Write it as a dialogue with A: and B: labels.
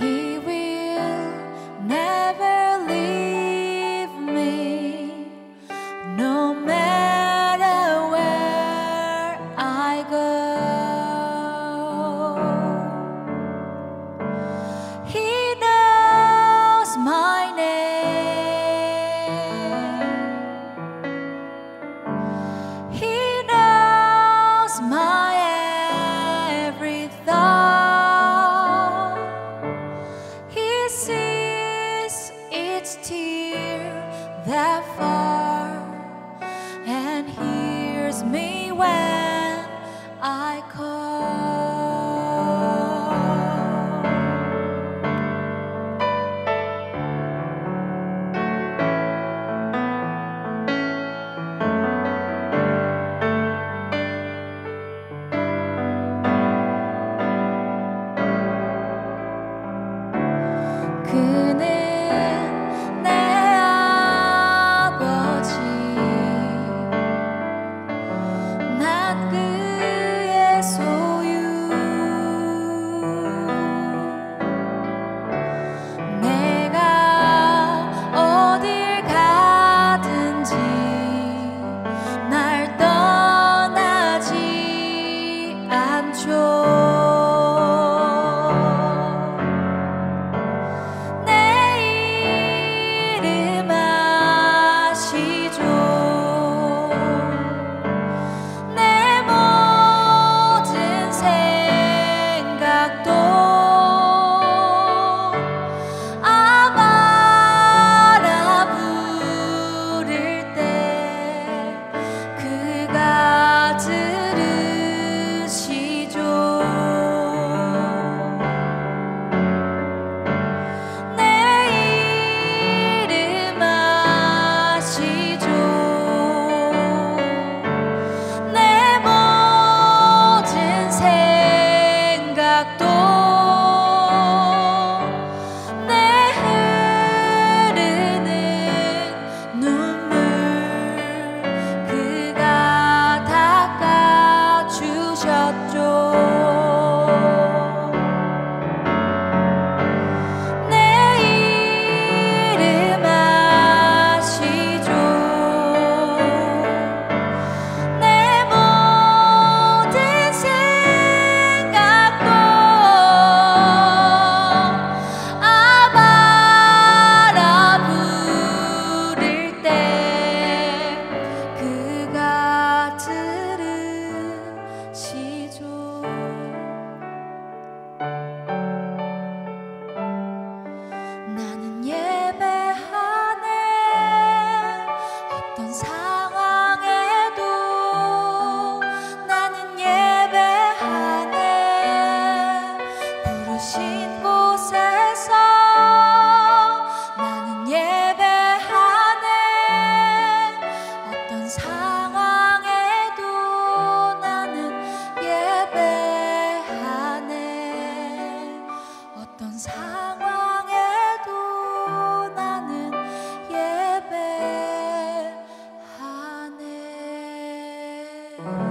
A: He me when Mm-hmm.